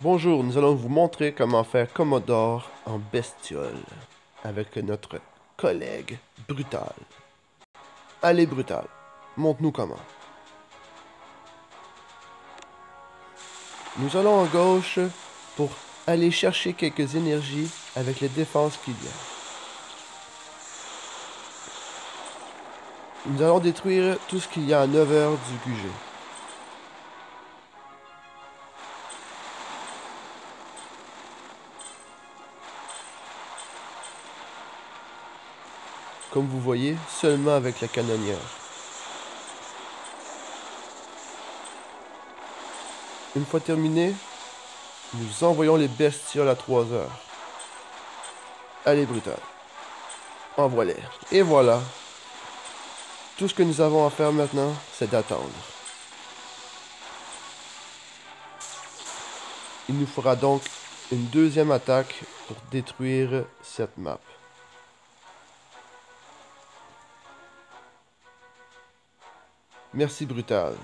Bonjour, nous allons vous montrer comment faire Commodore en bestiole avec notre collègue Brutal. Allez Brutal, montre-nous comment. Nous allons à gauche pour aller chercher quelques énergies avec les défenses qu'il y a. Nous allons détruire tout ce qu'il y a à 9 heures du QG. Comme vous voyez, seulement avec la canonnière. Une fois terminé, nous envoyons les bestioles à 3 heures. Allez, brutal. Envoie-les. Et voilà. Tout ce que nous avons à faire maintenant, c'est d'attendre. Il nous fera donc une deuxième attaque pour détruire cette map. Merci Brutal.